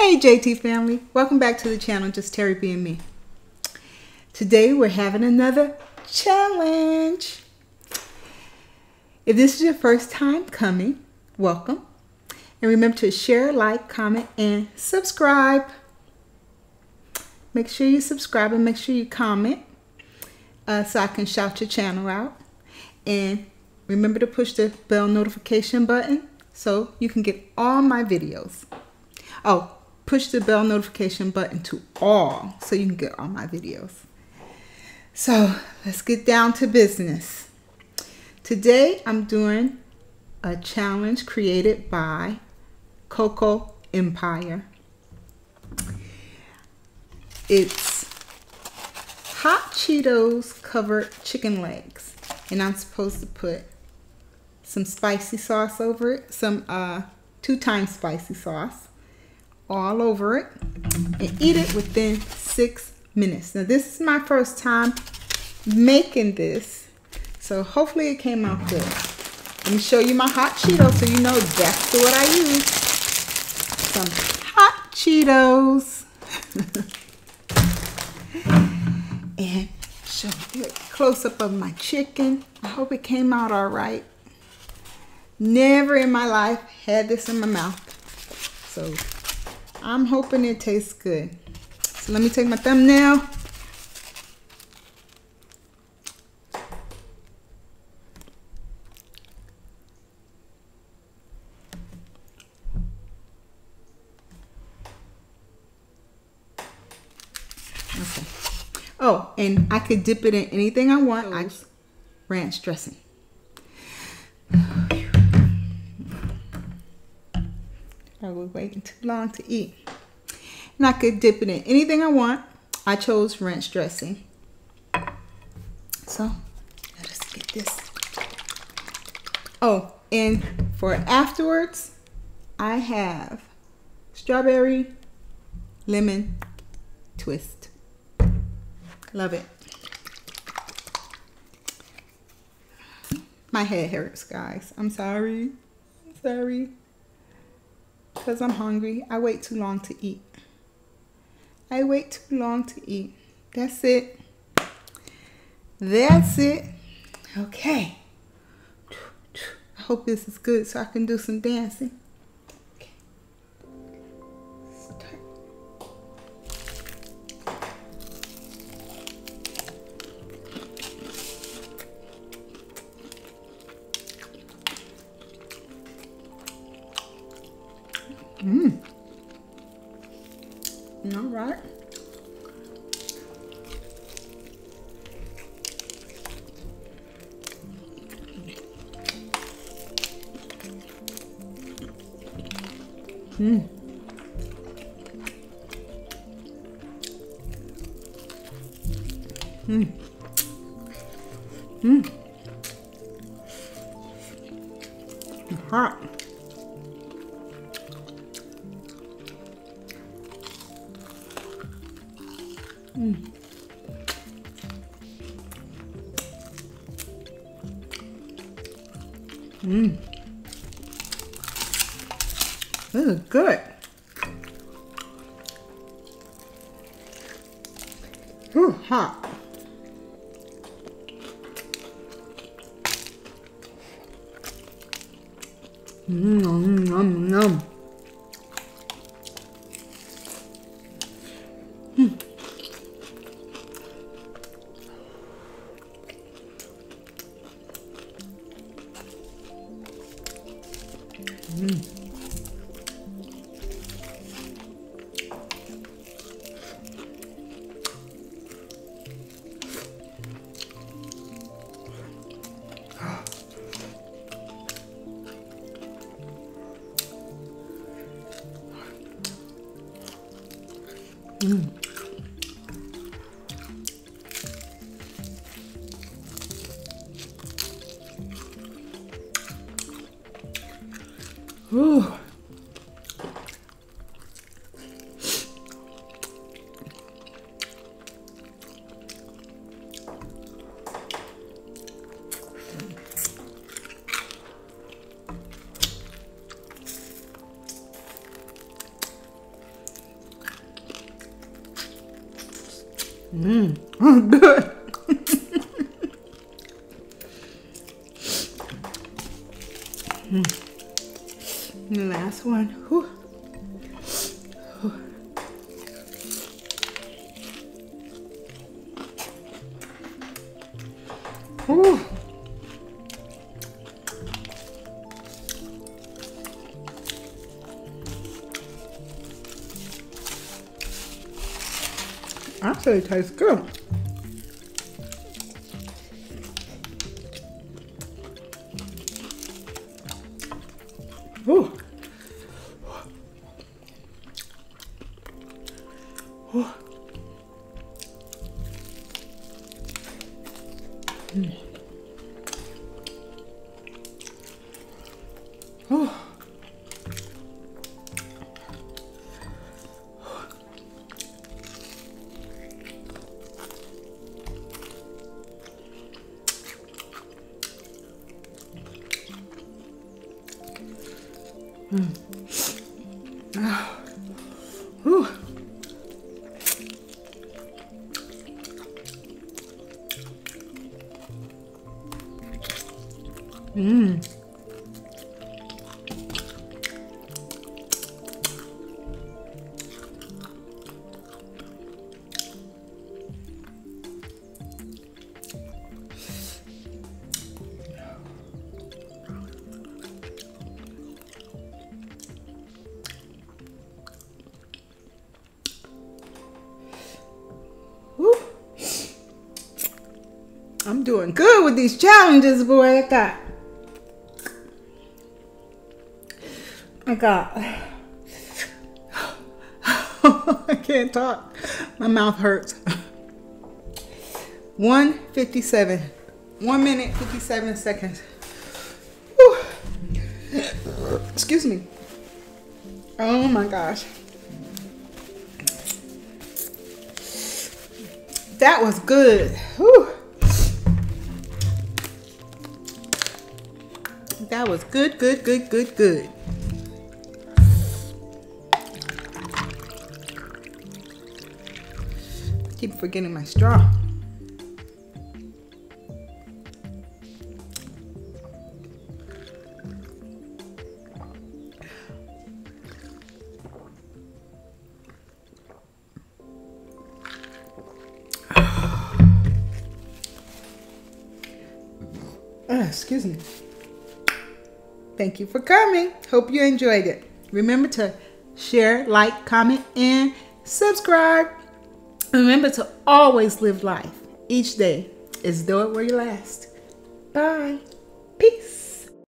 Hey JT family, welcome back to the channel, just Terry being me. Today we're having another challenge. If this is your first time coming, welcome. And remember to share, like, comment, and subscribe. Make sure you subscribe and make sure you comment uh, so I can shout your channel out. And remember to push the bell notification button so you can get all my videos. Oh, push the bell notification button to all so you can get all my videos. So let's get down to business. Today I'm doing a challenge created by Coco Empire. It's hot Cheetos covered chicken legs. And I'm supposed to put some spicy sauce over it, some uh, two times spicy sauce all over it and eat it within six minutes. Now this is my first time making this, so hopefully it came out good. Let me show you my hot Cheetos so you know that's what I use. Some hot Cheetos. and show you a close up of my chicken. I hope it came out all right. Never in my life had this in my mouth. So I'm hoping it tastes good. So let me take my thumbnail. Okay. Oh, and I could dip it in anything I want. I ranch dressing. I was waiting too long to eat. And I could dip it in anything I want. I chose ranch dressing. So, let us get this. Oh, and for afterwards, I have strawberry lemon twist. Love it. My head hurts, guys. I'm sorry. I'm sorry because I'm hungry. I wait too long to eat. I wait too long to eat. That's it. That's it. Okay. I hope this is good so I can do some dancing. Right. Mmm. Mmm. Mmm. Hot. Mm. Mm. This is good. Ooh, hot. Mmm, nom, nom, nom. Mm. Whew. Mmm, good. Ooh. Actually, tastes good. Ooh. Ooh. Mm. Oh. Mm. Mmm. I'm doing good with these challenges, boy. I got, I got, I can't talk. My mouth hurts. 157. One minute, 57 seconds. Whew. Excuse me. Oh my gosh. That was good. Whew. That was good, good, good, good, good. Forgetting my straw. Uh, excuse me. Thank you for coming. Hope you enjoyed it. Remember to share, like, comment, and subscribe. Remember to always live life each day as though it were your last. Bye. Peace.